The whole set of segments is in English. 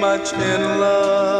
much in love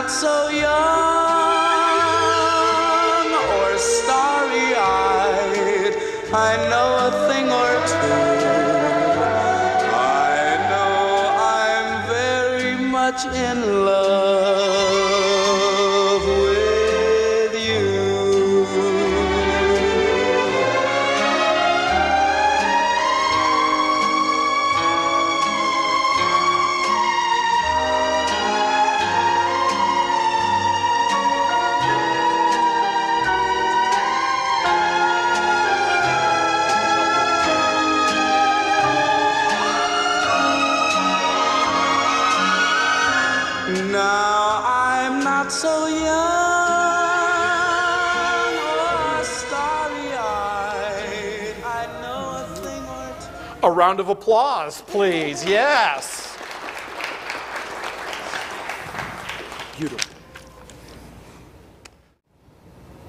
not so young round of applause, please. Yes. Beautiful.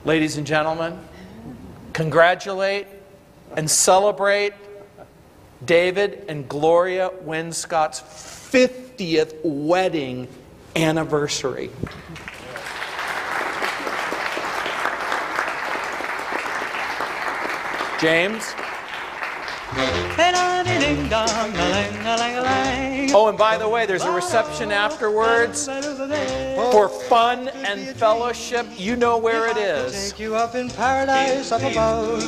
Ladies and gentlemen, congratulate and celebrate David and Gloria Winscott's 50th wedding anniversary. James? Oh, and by the way, there's a reception afterwards for fun and fellowship. You know where it is. Take you up in paradise up above.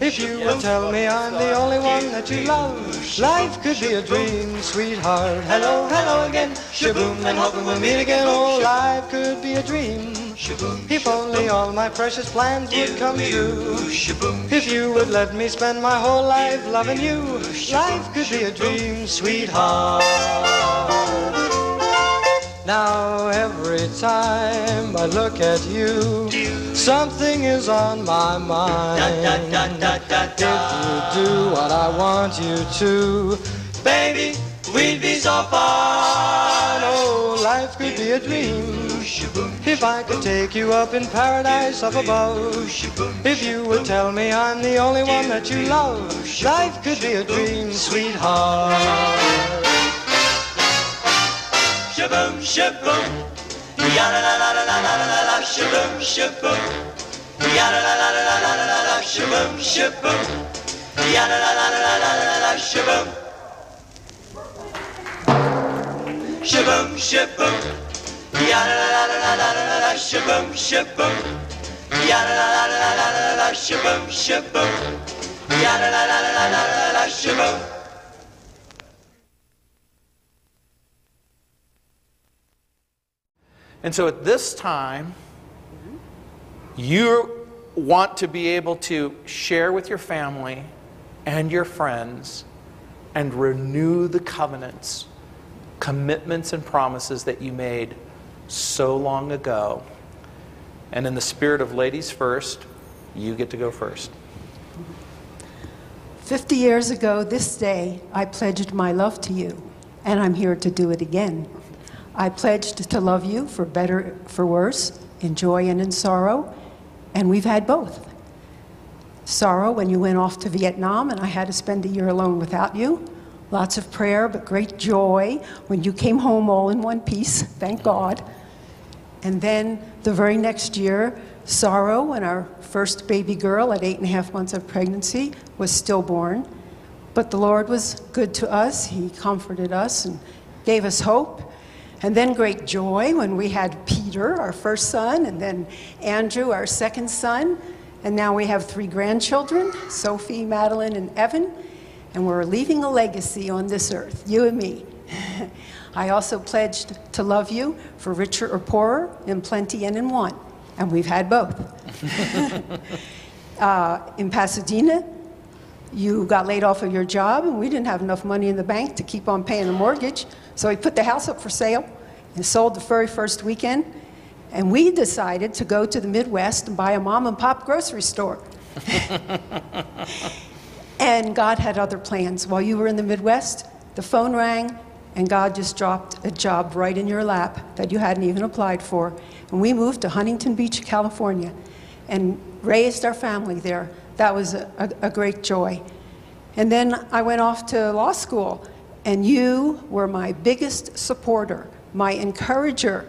If you would tell me I'm the only one that you love, life could be a dream, sweetheart. Hello, hello again. Shaboom, and hoping we'll meet again. Oh, life could be a dream. If only all my precious plans would come true. If you would let me spend my whole life loving you, life could be a dream, sweetheart. Now every time I look at you, something is on my mind. If you do what I want you to, baby, we'd be so far. Oh, life could be a dream. If I could take you up in paradise up above, if you would tell me I'm the only one that you love, life could be a dream, sweetheart. Shaboom, shaboom, la la la la la la la, shaboom, shaboom, la la la la la la la, shaboom, shaboom, la la la la la la, shaboom, shaboom, shaboom. Shaboom, shaboom. Shaboom, shaboom. Shaboom. And so at this time, you want to be able to share with your family and your friends and renew the covenants, commitments, and promises that you made so long ago. And in the spirit of ladies first, you get to go first. 50 years ago this day, I pledged my love to you, and I'm here to do it again. I pledged to love you for better, for worse, in joy and in sorrow, and we've had both. Sorrow when you went off to Vietnam and I had to spend a year alone without you. Lots of prayer, but great joy when you came home all in one piece, thank God. And then the very next year, sorrow when our first baby girl at eight and a half months of pregnancy was stillborn. But the Lord was good to us. He comforted us and gave us hope. And then great joy when we had Peter, our first son, and then Andrew, our second son. And now we have three grandchildren Sophie, Madeline, and Evan. And we're leaving a legacy on this earth, you and me. I also pledged to love you for richer or poorer, in plenty and in want. And we've had both. uh, in Pasadena, you got laid off of your job, and we didn't have enough money in the bank to keep on paying the mortgage. So we put the house up for sale and sold the very first weekend. And we decided to go to the Midwest and buy a mom and pop grocery store. and God had other plans. While you were in the Midwest, the phone rang, and God just dropped a job right in your lap that you hadn't even applied for. And we moved to Huntington Beach, California, and raised our family there. That was a, a, a great joy. And then I went off to law school, and you were my biggest supporter, my encourager.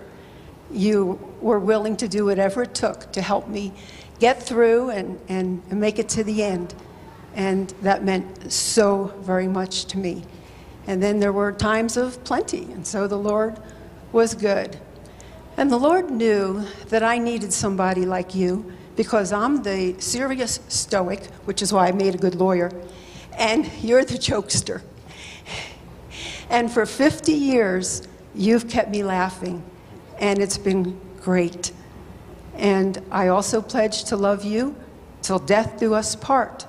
You were willing to do whatever it took to help me get through and, and, and make it to the end. And that meant so very much to me. And then there were times of plenty, and so the Lord was good. And the Lord knew that I needed somebody like you because I'm the serious stoic, which is why I made a good lawyer, and you're the jokester. And for 50 years, you've kept me laughing, and it's been great. And I also pledged to love you till death do us part.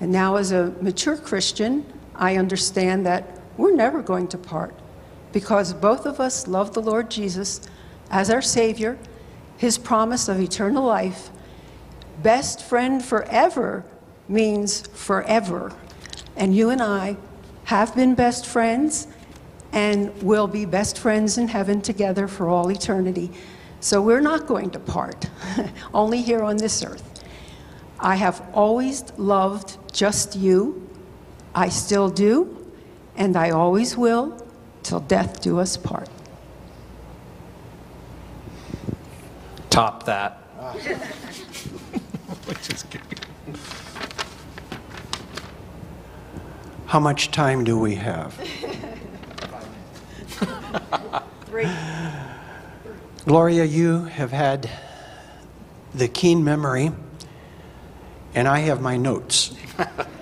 And now, as a mature Christian, I understand that we're never going to part because both of us love the Lord Jesus as our Savior, His promise of eternal life. Best friend forever means forever. And you and I have been best friends and will be best friends in heaven together for all eternity. So we're not going to part, only here on this earth. I have always loved just you. I still do, and I always will, till death do us part. Top that. How much time do we have? Three. Gloria, you have had the keen memory, and I have my notes.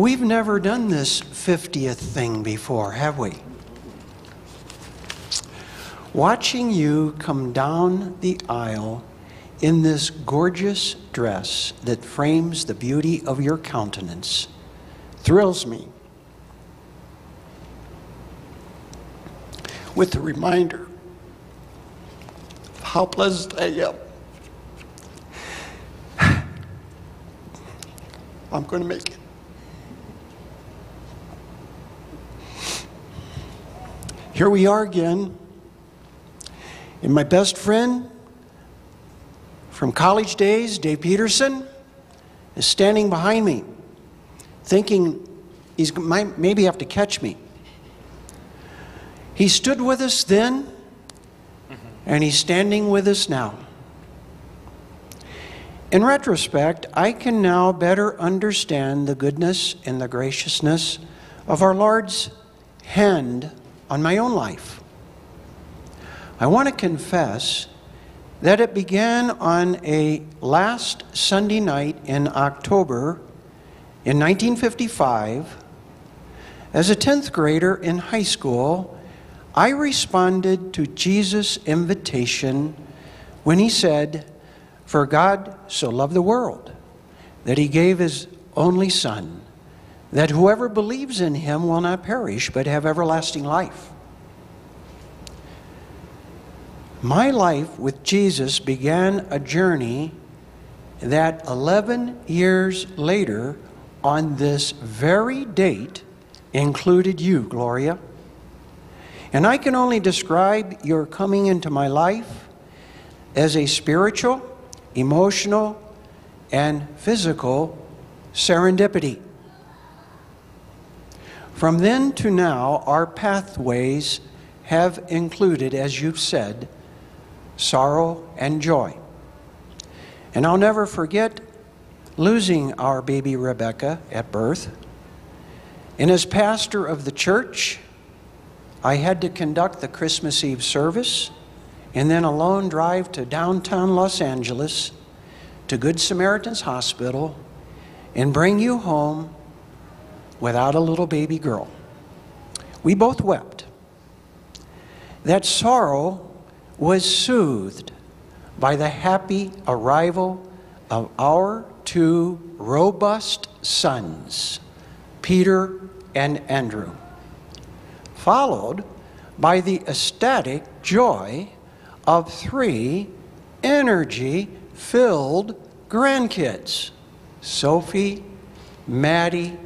We've never done this 50th thing before, have we? Watching you come down the aisle in this gorgeous dress that frames the beauty of your countenance thrills me. With the reminder of how pleasant I am. I'm going to make it. Here we are again. And my best friend from college days, Dave Peterson, is standing behind me, thinking he's might maybe have to catch me. He stood with us then, mm-hmm. and he's standing with us now. In retrospect, I can now better understand the goodness and the graciousness of our Lord's hand on my own life. I want to confess that it began on a last Sunday night in October in 1955. As a 10th grader in high school, I responded to Jesus' invitation when he said, For God so loved the world that he gave his only Son, that whoever believes in him will not perish but have everlasting life. My life with Jesus began a journey that 11 years later, on this very date, included you, Gloria. And I can only describe your coming into my life as a spiritual, emotional, and physical serendipity. From then to now, our pathways have included, as you've said, sorrow, and joy. And I'll never forget losing our baby Rebecca at birth. And as pastor of the church, I had to conduct the Christmas Eve service and then a alone drive to downtown Los Angeles to Good Samaritan's Hospital and bring you home without a little baby girl. We both wept. That sorrow was soothed by the happy arrival of our two robust sons, Peter and Andrew, followed by the ecstatic joy of three energy filled grandkids Sophie, Maddie,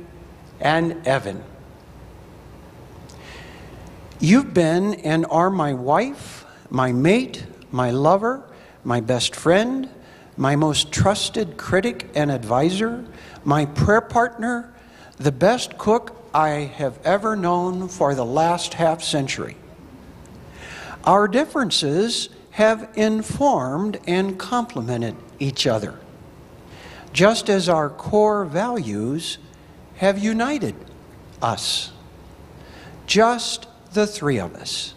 and Evan. You've been and are my wife, my mate, my lover, my best friend, my most trusted critic and advisor, my prayer partner, the best cook I have ever known for the last half century. Our differences have informed and complemented each other, just as our core values have united us. Just the three of us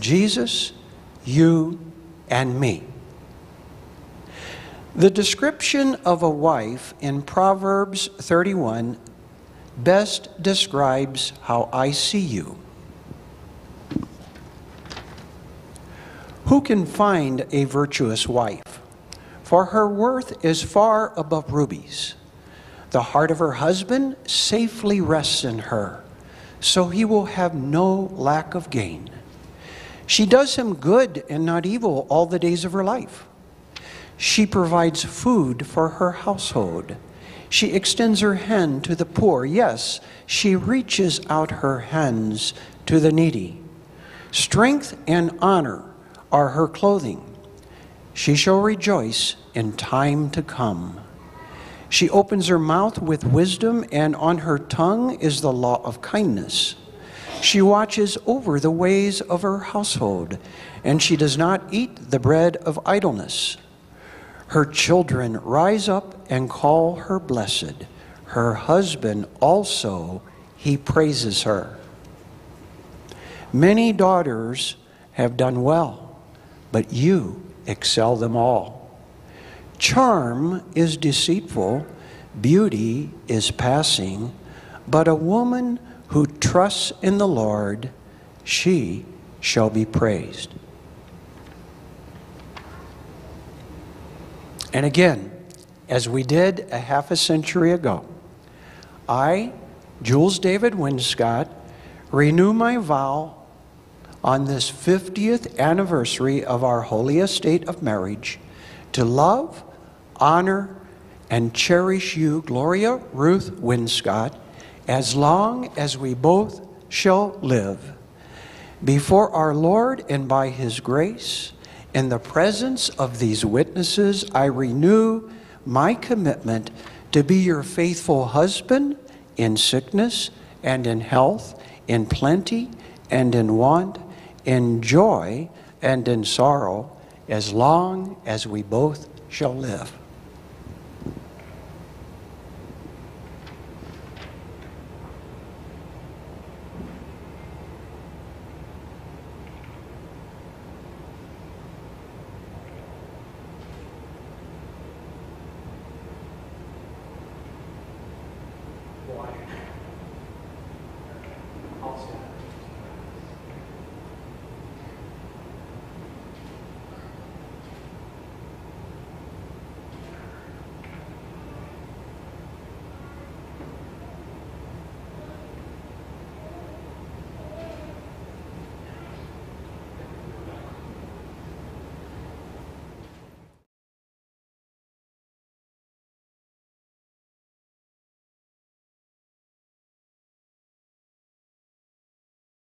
Jesus, you, and me. The description of a wife in Proverbs 31 best describes how I see you. Who can find a virtuous wife? For her worth is far above rubies. The heart of her husband safely rests in her, so he will have no lack of gain. She does him good and not evil all the days of her life. She provides food for her household. She extends her hand to the poor. Yes, she reaches out her hands to the needy. Strength and honor are her clothing. She shall rejoice in time to come. She opens her mouth with wisdom, and on her tongue is the law of kindness. She watches over the ways of her household, and she does not eat the bread of idleness. Her children rise up and call her blessed. Her husband also, he praises her. Many daughters have done well, but you excel them all. Charm is deceitful, beauty is passing, but a woman who trusts in the Lord, she shall be praised. And again, as we did a half a century ago, I, Jules David Winscott, renew my vow on this 50th anniversary of our holy estate of marriage to love, honor, and cherish you, Gloria Ruth Winscott, as long as we both shall live. Before our Lord and by his grace, in the presence of these witnesses, I renew my commitment to be your faithful husband in sickness and in health, in plenty and in want, in joy and in sorrow, as long as we both shall live.